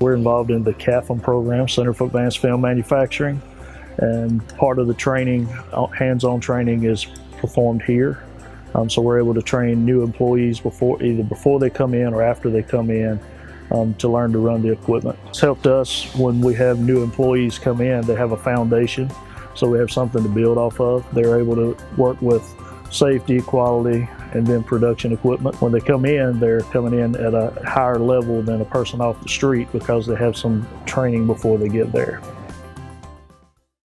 We're involved in the CAFM program, Center for Advanced Film Manufacturing, and part of the training, hands-on training, is performed here. Um, so we're able to train new employees before either before they come in or after they come in um, to learn to run the equipment. It's helped us when we have new employees come in, they have a foundation, so we have something to build off of. They're able to work with safety, quality, and then production equipment. When they come in, they're coming in at a higher level than a person off the street because they have some training before they get there.